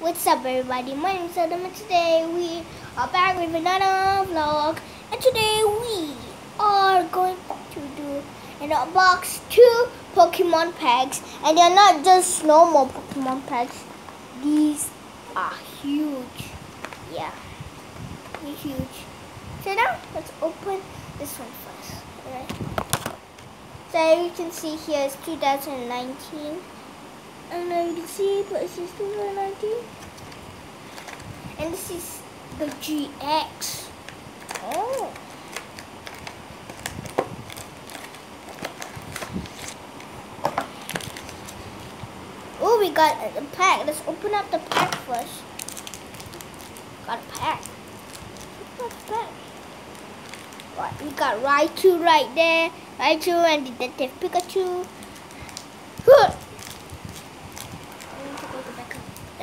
what's up everybody? My name is Adam and today we are back with another vlog and today we are going to do an a box two Pokemon packs and they're not just normal Pokemon packs. These are huge. Yeah, they're huge. So now let's open this one first. Alright. So you can see here it's 2019. Don't know you can see, but it's just 2019. And this is the GX. Oh. Oh, we got a pack. Let's open up the pack first. Got a pack. Got a pack. What? We got Raichu right there. Raichu and Detective Pikachu.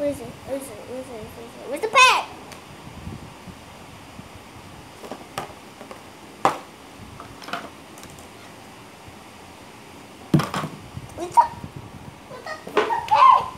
Where is it? Where is it? Where is it? Where is it? Where's the pet? Where's the, where's the, where's the pet?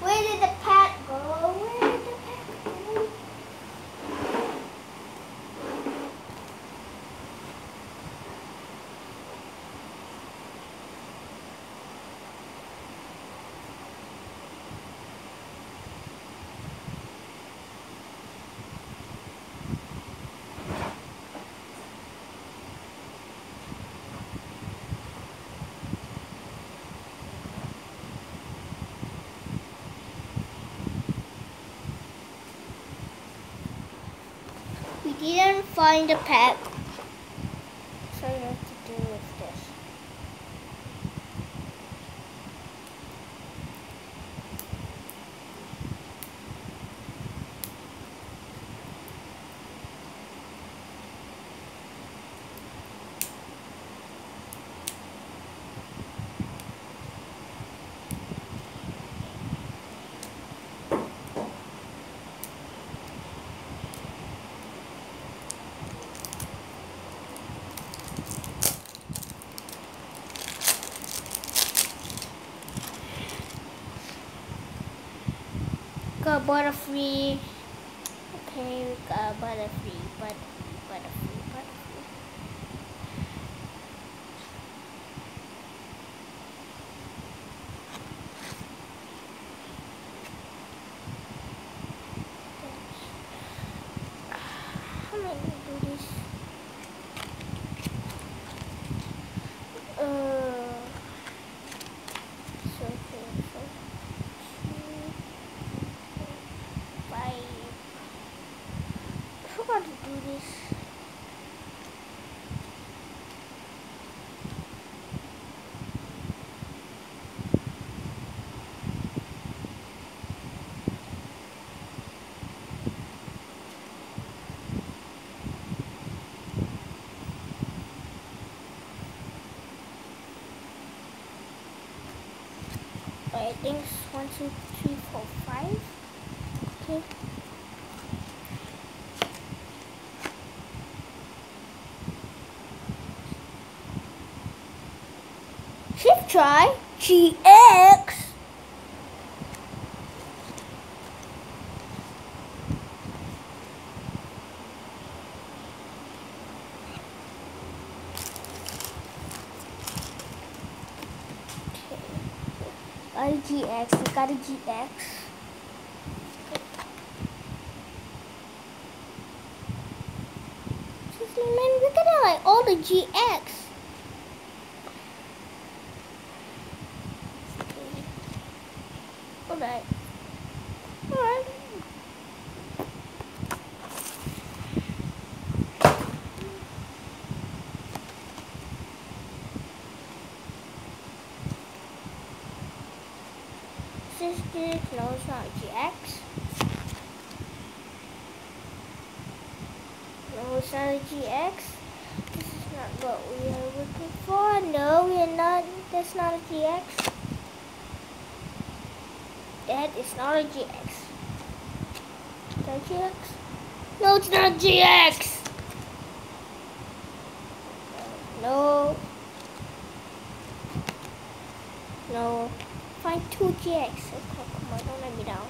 Where did the pet go? Where did the pet go? We didn't find a pet. So we have to do with this. Got Butterfree. Okay, we got Butterfree, Butterfree, Butterfree. How am I gonna do this? Uh, so, so, so, two, five. I forgot to do this. I think it's one, two, three, four, five. Okay. Shift try GX. Got a GX. We got a GX. Man, we got like all the GX. Alright. Alright. This is no, it's not GX. No, it's not a GX. This is not what we are looking for. No, we are not. That's not a GX. That is not a GX. Is that GX? No, it's not GX. No. No. Find two GX. Okay, oh, come on, don't let me down.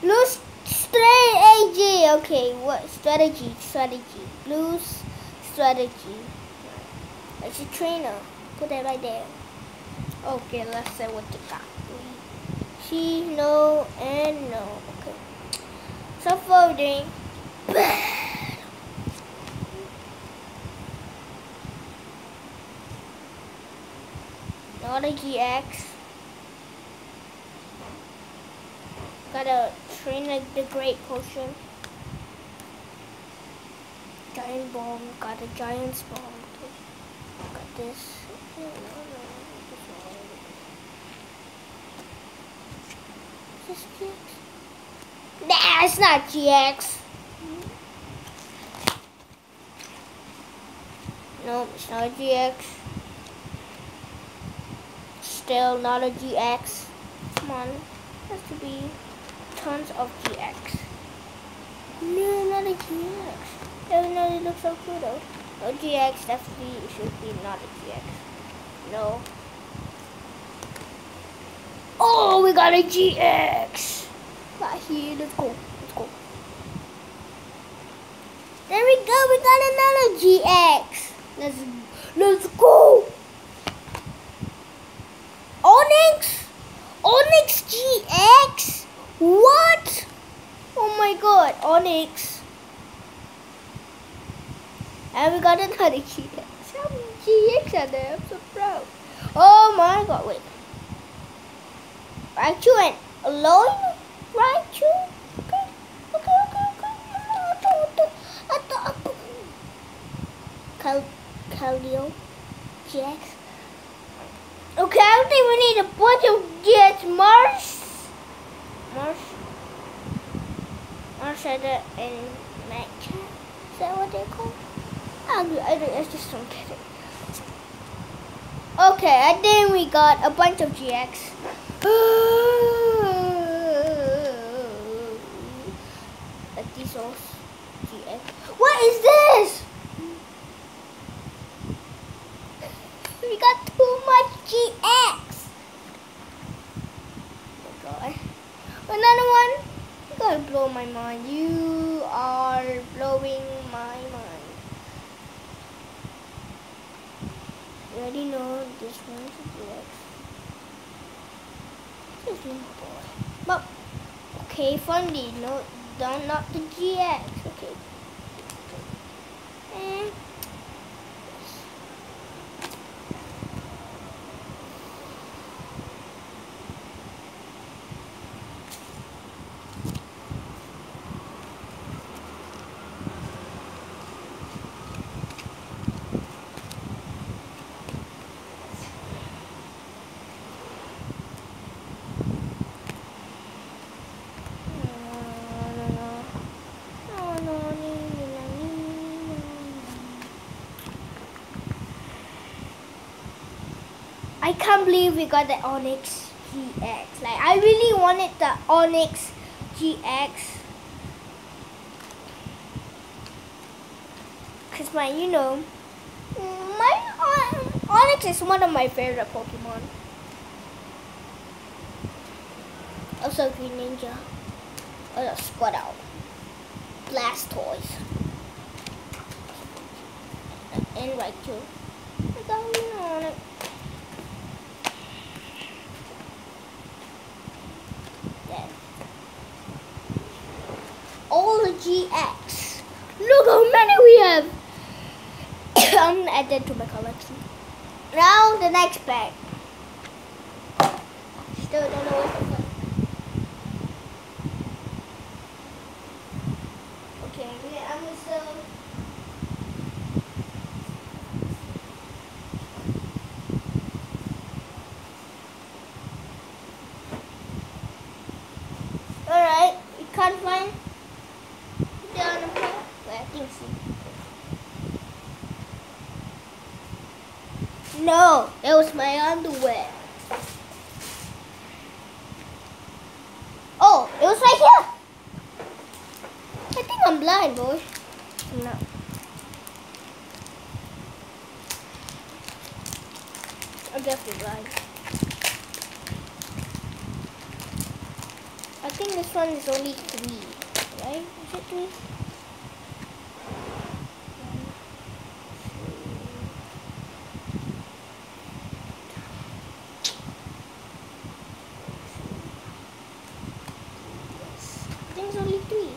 Blue straight AG. Okay, what strategy? Strategy. Blues strategy. It's a trainer. Put it right there. Okay, let's see what you got. She, no, and no. Okay. So folding. Not a GX. Got a train like the great potion. Giant bomb. Got a giant bomb. Got this. This GX? Nah, it's not GX. No, it's not a GX. Still not a GX. Come on. Has to be tons of GX. No, not a GX. Even though it looks so cool though. No GX, definitely it should be not a GX. No. Oh, we got a GX! Right here, let's go. Let's go. There we go, we got another GX. Let's let's go. Onix? Onix GX? What? Oh my god, Onix. And we got another GX. How many GX are there? I'm so proud. Oh my god, wait. Raichu and alone? Raichu? Okay, okay, okay, okay. I don't think we need a bunch of GX Mars. Mars. Mars in match. Is that what they call? I, I, I just don't get it. Okay, I think we got a bunch of GX. GX. What is this? We got too much GX. Oh god. Another one? You gotta blow my mind. You are blowing my mind. You already know this one's a GX. Just one boy. But okay, funny. No, don't not the GX. Okay. And I can't believe we got the Onix GX. Like, I really wanted the Onix GX. Because my, you know, my Onix is one of my favorite Pokemon. Also Greninja. Oh, also Squirtle. Blastoise. And Raichu. I got one on it. all the GX. Look how many we have. I'm gonna add that to my collection. Now the next bag. Still don't know what to put. Okay, I'm gonna still. Alright. was my underwear. Oh, it was right here. I think I'm blind, boy. No. I'm definitely blind. I think this one is only three, right? Is it three? I think it's only three.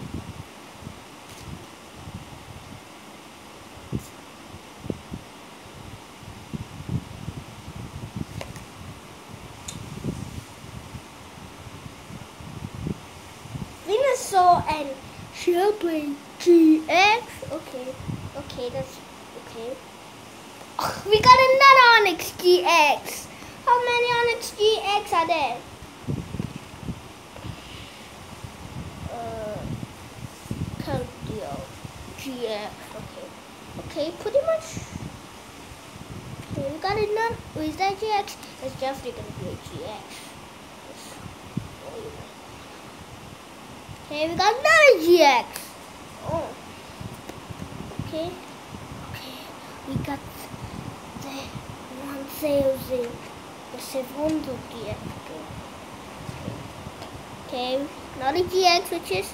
Venusaur and Shellblade GX. Okay, okay, that's okay. We got another Onix GX. How many Onix GX are there? Uh, GX. Okay, okay, pretty much. Okay, we got another. Oh, is that GX? It's definitely gonna be a GX. Okay, we got another GX. Oh. Okay. Okay. We got the one sales in the segundo GX. Okay. not Another GX which is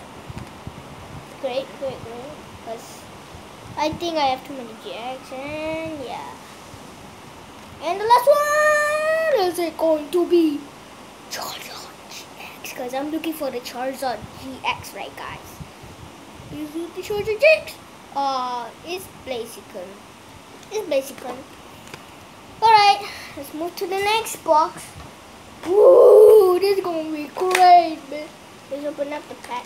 great, great, great. Because I think I have too many GX and yeah. And the last one is it going to be Charizard GX? because I'm looking for the Charizard GX, right, guys? Is it the Charizard GX? Uh, it's Blaziken. It's Blaziken. Alright, let's move to the next box. Ooh, this is gonna be great, man. Let's open up the pack.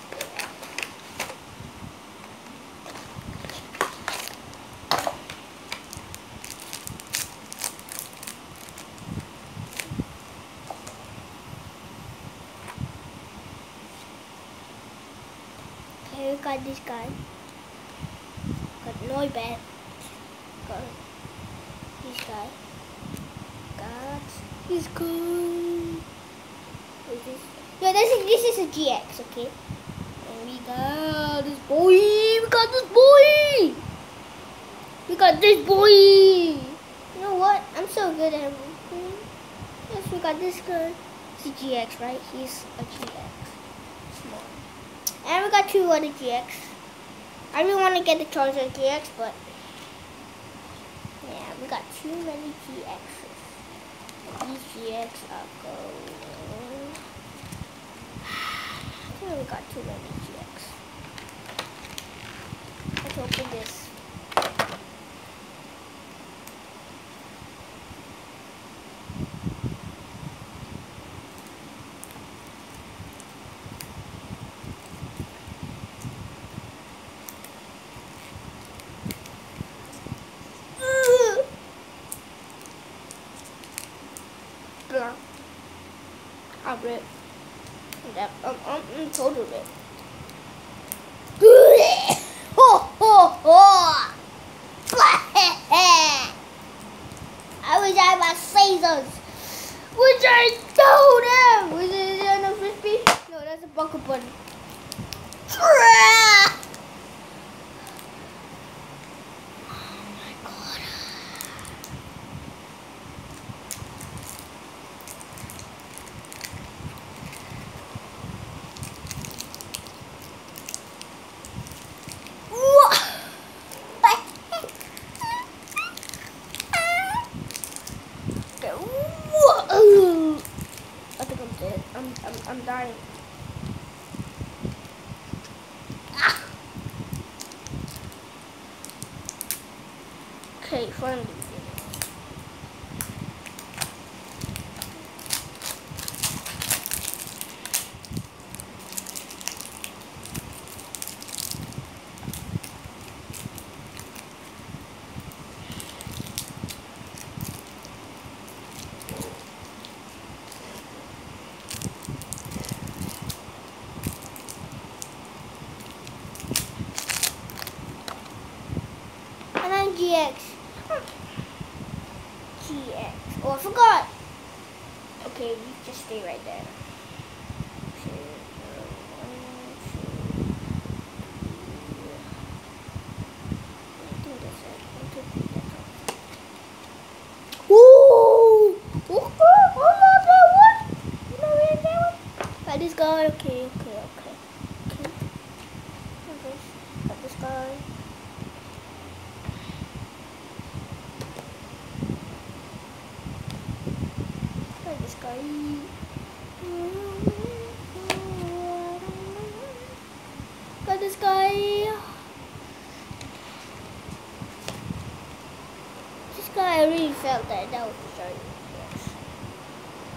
Okay, we got this guy. Got no bad. Got this guy. Got this guy. What is this? No, this is this is a GX, okay? And we got this boy. We got this boy. We got this boy. You know what? I'm so good at everything. Yes, we got this guy. He's a GX, right? He's a GX. And we got two other GX. I really want to get the Charizard GX, but yeah, we got too many GX are going. I think we got too many GX. Let's open this. Blah. I'll rip. Yep, I'm, I'm, I'm total rip. Ho, ho, ho. I wish I had my scissors. Which I don't have. Was it a frisbee? No, that's a bucket bunny. Oh my god. I think I'm dead. I'm I'm I'm dying. Ah. Okay, finally. And then GX. Okay, just stay right there. Got this guy, okay, okay, okay. Okay. Okay. Got this guy. Got this guy. Got this guy. This guy, I really felt that that was sorry.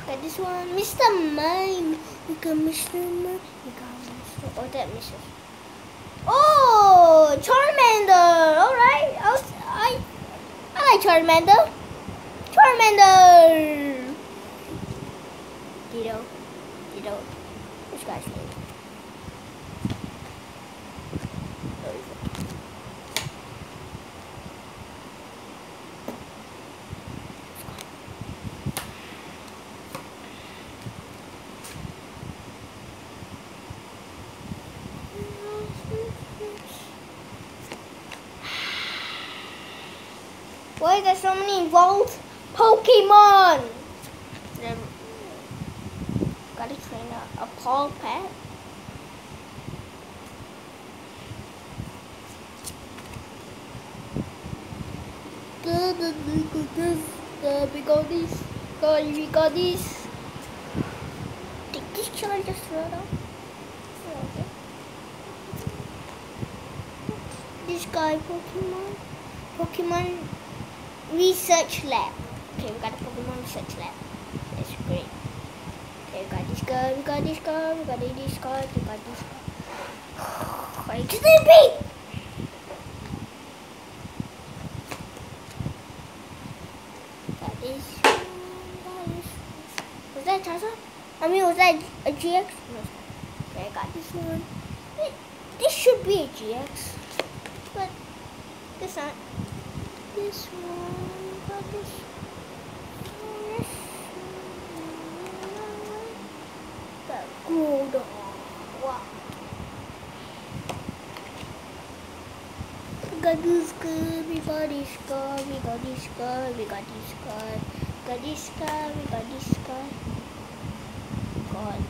Got this one, Mr. Mime. We got Mr. Mime. We got Mr. Oh, that Mr. Oh, Charmander. All right. I was, I I like Charmander. Charmander. Ditto. This guy's name. Why there's so many involved Pokemon? Then gotta train a, a Paul pet. We got this. Good, we got this. Did this child just throw it out? This guy Pokemon. Pokemon research lab. Okay, we got a Pokemon research lab. That's great. Okay, we got this guy, we got this guy, we got this guy, we got this guy. Wait, just let me! Got this. Was that Charizard? I mean, was that a GX? No. Okay, I got this one. Wait, This should be a GX. But, this not. This one, got this. Got gold. Wow. We got this guy, we got this guy, we got this guy, we got this guy, got this guy, we got this guy. God.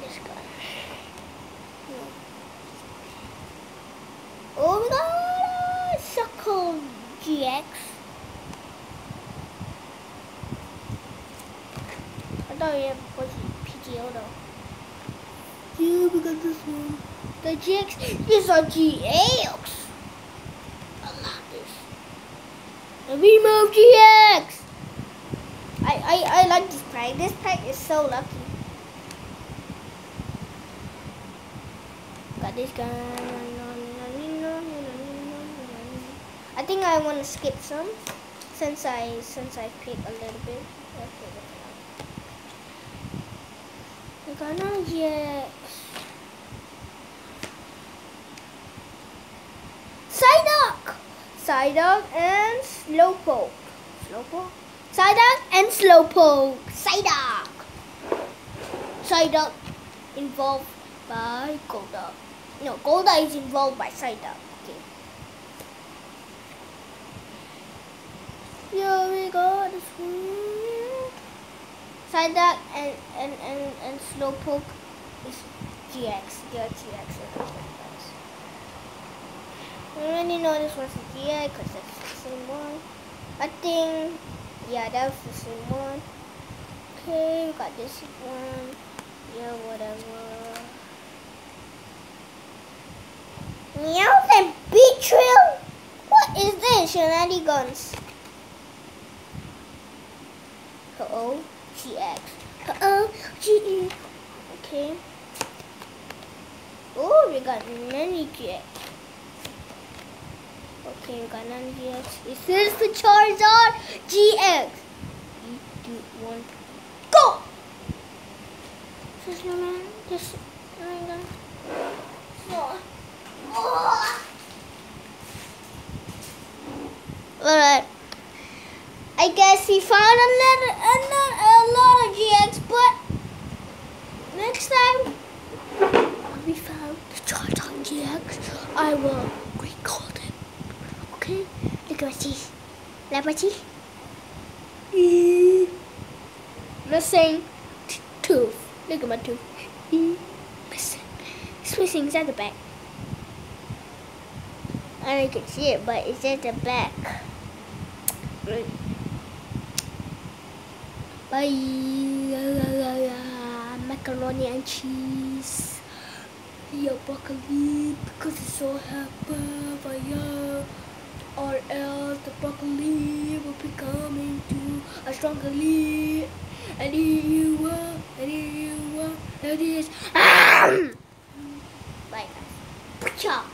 This guy. No. Oh, we got a Suckle GX. Thought it was PGO though. Yeah, we got this one. The GX is a GX. I love this. The Remove GX. I, I, I like this pack. This pack is so lucky. Got this guy. I think I want to skip some since I since I picked a little bit. Okay, I got another GX. Psyduck! Psyduck and Slowpoke. Slowpoke? Psyduck and Slowpoke. Psyduck! Psyduck involved by Golda. No, Golda is involved by Psyduck. Okay. Here we go. Psyduck and, and, and, and Slowpoke is GX. They're GX. I already know this one's a GX because that's the same one. I think, yeah, that was the same one. Okay, we got this one. Yeah, whatever. Meowth and Beatrill? What is this? Shenanigans. Uh-oh, GX. Uh-oh, GE. Okay. Oh, we got many GX. Okay, we got none GX. This is the Charizard GX. Three, two, one, go! This man, this, oh my god. No. Oh. Alright. I guess we found another, another a lot of GX, but Next time, when we found the chart GX, I will record it. Okay? Look at my teeth. Like my teeth? Missing tooth. Look at my tooth. Missing. It's missing. It's at the back. I don't know can see it, but it's at the back. Bye. Macaroni and cheese. Your broccoli because it's so happy. Or else the broccoli will be coming to a stronger lead. And you are, and you it is. Bye guys. Ciao.